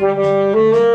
Música